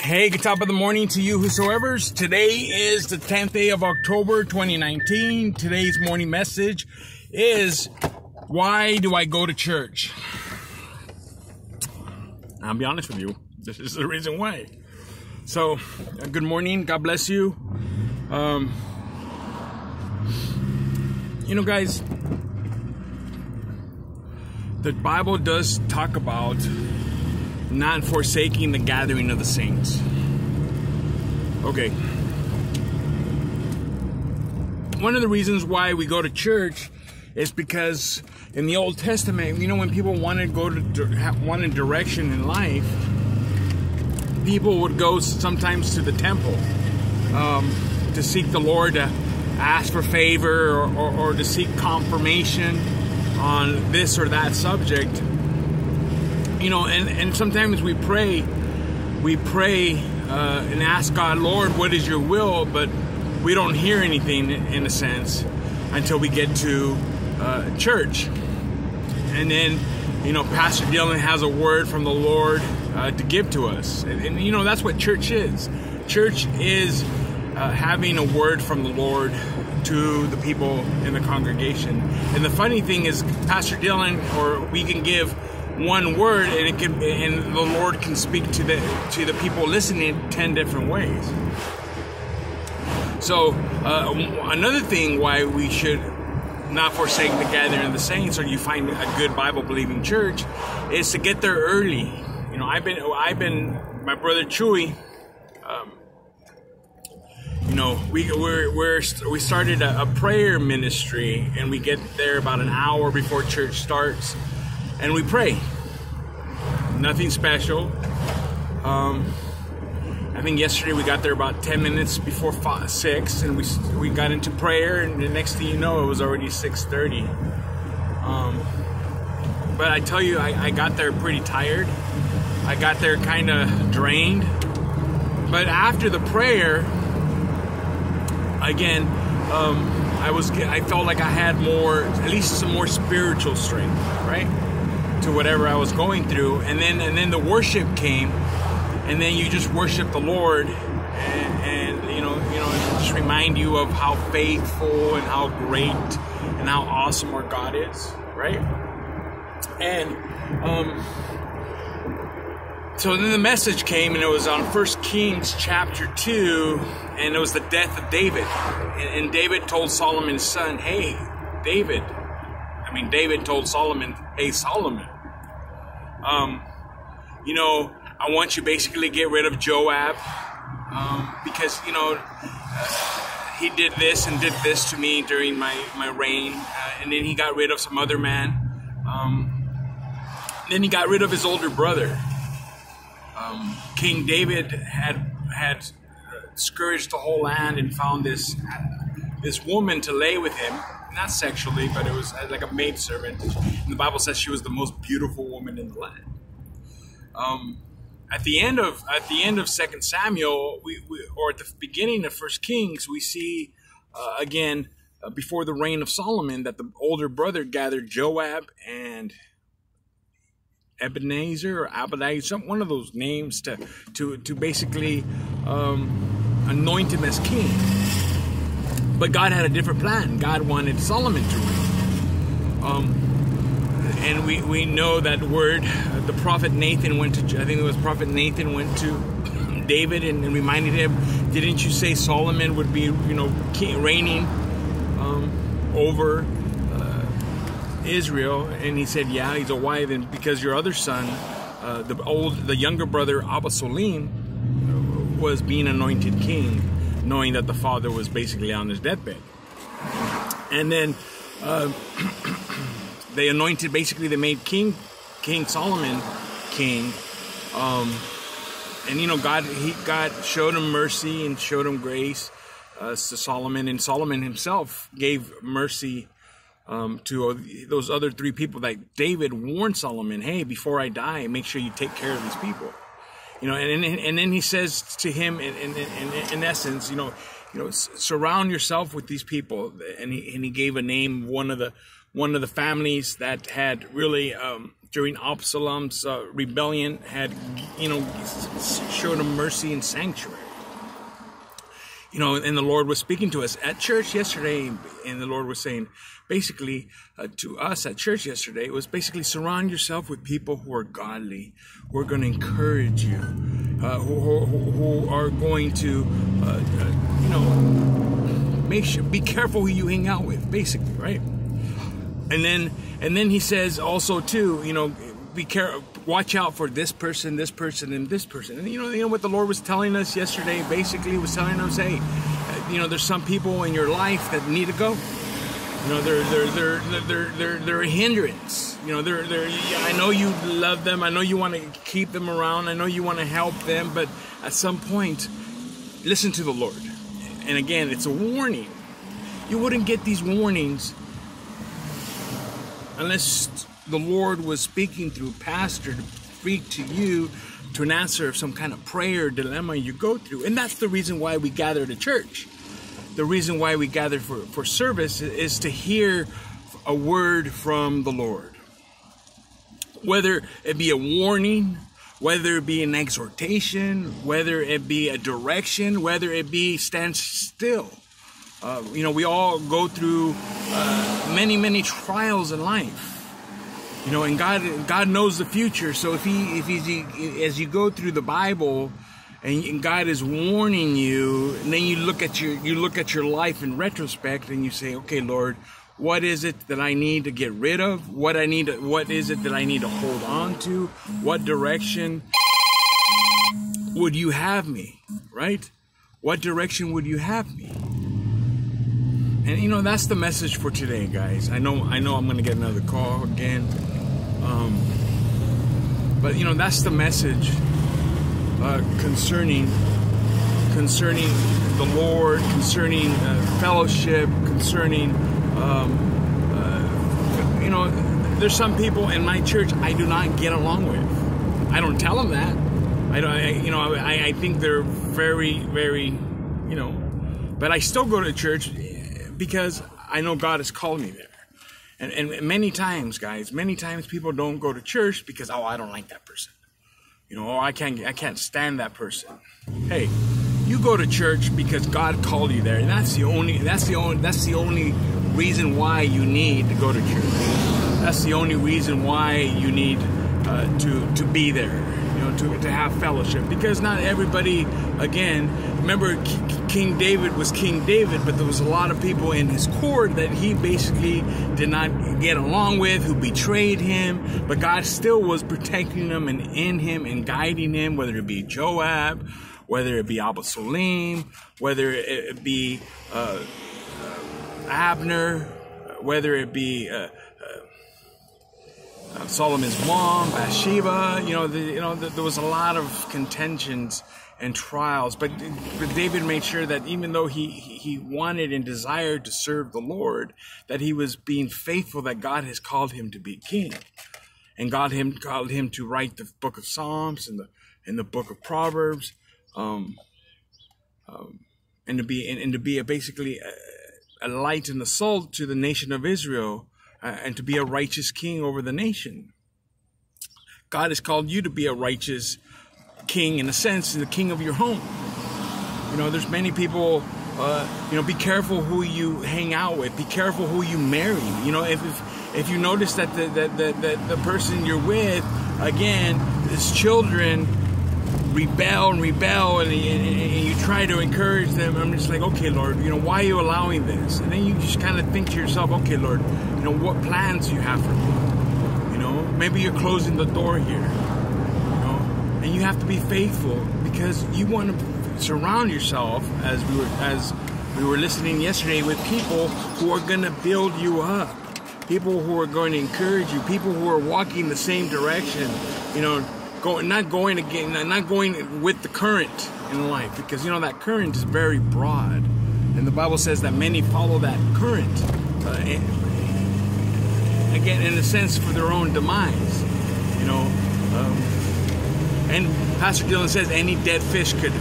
Hey, good top of the morning to you, whosoever's. Today is the 10th day of October 2019. Today's morning message is Why do I go to church? I'll be honest with you, this is the reason why. So, uh, good morning. God bless you. Um, you know, guys, the Bible does talk about not forsaking the gathering of the saints. Okay. One of the reasons why we go to church is because in the Old Testament, you know, when people wanted to go to one direction in life, people would go sometimes to the temple um, to seek the Lord, to ask for favor, or, or, or to seek confirmation on this or that subject you know, and, and sometimes we pray, we pray uh, and ask God, Lord, what is your will? But we don't hear anything in a sense until we get to uh, church. And then, you know, Pastor Dylan has a word from the Lord uh, to give to us. And, and, you know, that's what church is. Church is uh, having a word from the Lord to the people in the congregation. And the funny thing is, Pastor Dylan, or we can give one word and it can and the Lord can speak to the to the people listening ten different ways. So uh, another thing why we should not forsake the gathering of the saints, or you find a good Bible believing church, is to get there early. You know, I've been I've been my brother Chewy. Um, you know, we we're, we're we started a, a prayer ministry, and we get there about an hour before church starts and we pray. Nothing special. Um, I think yesterday we got there about 10 minutes before five, 6 and we we got into prayer and the next thing you know it was already 6.30 um, but I tell you I, I got there pretty tired I got there kind of drained but after the prayer again um, I was I felt like I had more at least some more spiritual strength right to whatever I was going through. And then and then the worship came, and then you just worship the Lord, and, and you know you know just remind you of how faithful and how great and how awesome our God is, right? And um, so then the message came, and it was on First Kings chapter two, and it was the death of David, and, and David told Solomon's son, "Hey, David." I mean, David told Solomon, "Hey, Solomon, um, you know, I want you basically get rid of Joab um, because you know uh, he did this and did this to me during my my reign, uh, and then he got rid of some other man. Um, then he got rid of his older brother. Um, King David had had scourged the whole land and found this this woman to lay with him not sexually, but it was like a maid servant. And the Bible says she was the most beautiful woman in the land. Um, at the end of at the end of Second Samuel, we, we, or at the beginning of First Kings, we see uh, again uh, before the reign of Solomon that the older brother gathered Joab and Ebenezer or Abadiah, some one of those names to to to basically um, anoint him as king. But God had a different plan. God wanted Solomon to reign. Um, and we, we know that word, uh, the prophet Nathan went to, I think it was prophet Nathan went to David and, and reminded him, didn't you say Solomon would be, you know, king, reigning um, over uh, Israel? And he said, yeah. He's a why then? Because your other son, uh, the old, the younger brother Absalom, was being anointed king knowing that the father was basically on his deathbed. And then uh, they anointed, basically, they made King King Solomon king. Um, and you know, God, he God showed him mercy and showed him grace uh, to Solomon, and Solomon himself gave mercy um, to those other three people. That David warned Solomon, "Hey, before I die, make sure you take care of these people." You know, and, and, and then he says to him, in, in, in, in essence, you know, you know, surround yourself with these people. And he, and he gave a name, one of the, one of the families that had really um, during Absalom's uh, rebellion had you know showed him mercy and sanctuary. You know, and the Lord was speaking to us at church yesterday, and the Lord was saying, basically, uh, to us at church yesterday, it was basically surround yourself with people who are godly, who are going to encourage you, uh, who, who, who, are going to, uh, uh, you know, make sure, be careful who you hang out with, basically, right? And then, and then he says also too, you know, be careful, watch out for this person, this person, and this person. And you know, you know what the Lord was telling us yesterday. Basically, was telling us, hey, you know, there's some people in your life that need to go. You know, they're they're they're they're they're they're a hindrance. You know, they're they're. I know you love them. I know you want to keep them around. I know you want to help them. But at some point, listen to the Lord. And again, it's a warning. You wouldn't get these warnings unless the Lord was speaking through pastor to speak to you to an answer of some kind of prayer dilemma you go through. And that's the reason why we gather to church. The reason why we gather for, for service is to hear a word from the Lord. Whether it be a warning, whether it be an exhortation, whether it be a direction, whether it be stand still. Uh, you know, we all go through uh, many, many trials in life. You know, and God, God knows the future. So if He, if He, as you go through the Bible, and God is warning you, and then you look at your, you look at your life in retrospect, and you say, okay, Lord, what is it that I need to get rid of? What I need, to, what is it that I need to hold on to? What direction would you have me? Right? What direction would you have me? And you know that's the message for today, guys. I know I know I'm gonna get another call again, um, but you know that's the message uh, concerning concerning the Lord, concerning uh, fellowship, concerning um, uh, you know. There's some people in my church I do not get along with. I don't tell them that. I don't. I, you know. I, I think they're very, very, you know. But I still go to church because I know God has called me there. And, and many times, guys, many times people don't go to church because oh, I don't like that person. You know, oh, I can't I can't stand that person. Hey, you go to church because God called you there, and that's the only that's the only that's the only reason why you need to go to church. That's the only reason why you need uh, to to be there know, to, to have fellowship. Because not everybody, again, remember King David was King David, but there was a lot of people in his court that he basically did not get along with, who betrayed him, but God still was protecting him and in him and guiding him, whether it be Joab, whether it be Absalom, whether it be uh, Abner, whether it be uh, uh, Solomon's mom, Bathsheba. You know, the, you know, the, there was a lot of contentions and trials, but, but David made sure that even though he he wanted and desired to serve the Lord, that he was being faithful that God has called him to be king, and God him called him to write the book of Psalms and the and the book of Proverbs, um, um, and to be and, and to be a, basically a, a light and a salt to the nation of Israel uh, and to be a righteous king over the nation. God has called you to be a righteous king, in a sense, the king of your home. You know, there's many people. Uh, you know, be careful who you hang out with. Be careful who you marry. You know, if if, if you notice that the, that, that, that the person you're with, again, his children rebel and rebel and, and, and, you try to encourage them. I'm just like okay lord you know why are you allowing this? And then you just kind of think to yourself okay lord you know what plans do you have for me? You know maybe you're closing the door here you know? And you have to be faithful because you want to surround yourself as we were as we were listening yesterday with people who are going to build you up. People who are going to encourage you. People who are walking the same direction you know going not going again not going with the current in life because you know that current is very broad. And the bible says that many follow that current uh, again in a sense for their own demise you know um, and pastor dylan says any dead fish could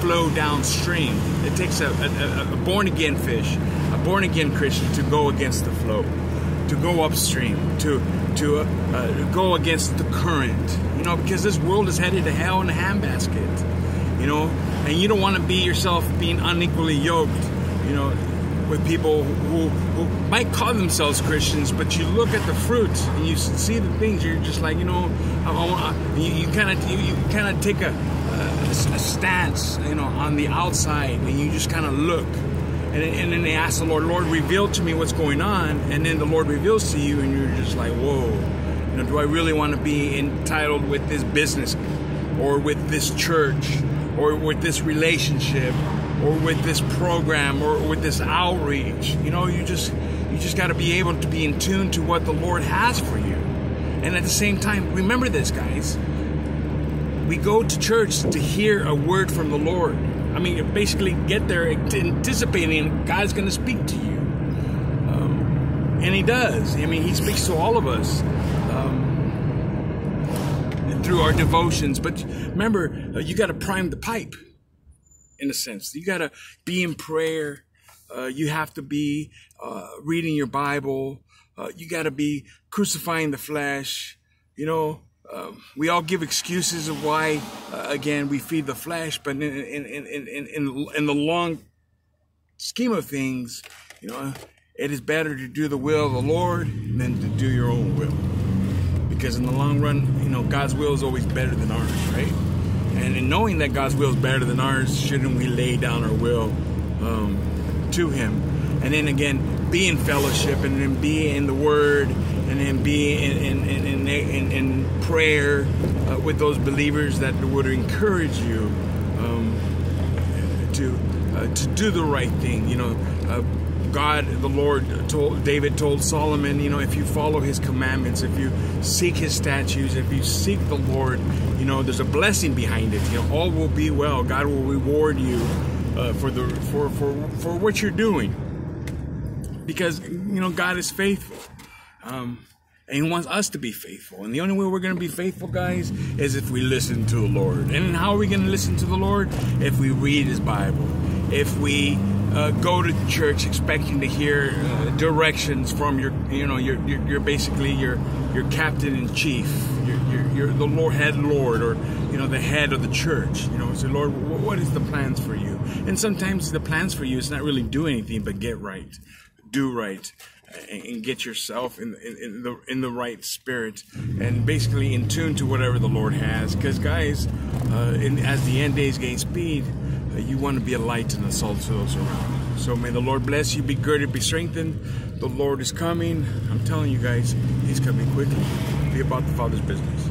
flow downstream. It takes a, a, a born again fish a born again christian to go against the flow to go upstream, to to uh, uh, go against the current. You know, because this world is headed to hell in a handbasket. You know, and you don't want to be yourself being unequally yoked. You know, with people who, who might call themselves Christians, but you look at the fruits and you see the things. You're just like, you know, you kind of you, you kind of take a, a, a, stance, you know, on the outside, and you just kind of look. And, and then they ask the Lord, Lord, reveal to me what's going on. And then the Lord reveals to you, and you're just like, whoa, you know, do I really want to be entitled with this business or with this church or with this relationship or with this program or with this outreach. You know, you just you just got to be able to be in tune to what the Lord has for you. And at the same time, remember this, guys. We go to church to hear a word from the Lord. I mean, basically get there anticipating God's going to speak to you. Um, and He does. I mean, He speaks to all of us. Um, through our devotions. But remember, uh, you got to prime the pipe in a sense. You got to be in prayer. Uh, you have to be uh, reading your Bible. Uh, you got to be crucifying the flesh. You know, um, we all give excuses of why, uh, again, we feed the flesh, but in, in, in, in, in, in the long scheme of things, you know, it is better to do the will of the Lord than to do your own will. Because in the long run, you know, God's will is always better than ours, right? And in knowing that God's will is better than ours, shouldn't we lay down our will um, to Him? And then again, be in fellowship and then be in the Word and then be in, in, in, in, in prayer uh, with those believers that would encourage you um, to, uh, to do the right thing. You know, uh, God, the Lord, told David told Solomon, you know, if you follow His commandments, if you seek His statutes, if you seek the Lord, you know, there's a blessing behind it. You know, all will be well. God will reward you uh, for the for for for what you're doing, because you know God is faithful. Um, and he wants us to be faithful. And the only way we're going to be faithful, guys, is if we listen to the Lord. And how are we going to listen to the Lord? If we read his Bible. If we uh, go to church expecting to hear uh, directions from your, you know, you're, you're, you're, basically your, your captain in chief, you're, you're, you're, the Lord, head Lord, or, you know, the head of the church, you know, say, Lord, what is the plans for you? And sometimes the plans for you is not really do anything, but get right, do right, and get yourself in, in, in, the in the right spirit and basically in tune to whatever the Lord has. Because guys, uh, in, as the end days gain speed, you want to be a light and a salt to those around. So may the Lord bless you, be girded, be strengthened. The Lord is coming. I'm telling you guys, He's coming quickly. Be about the Father's business.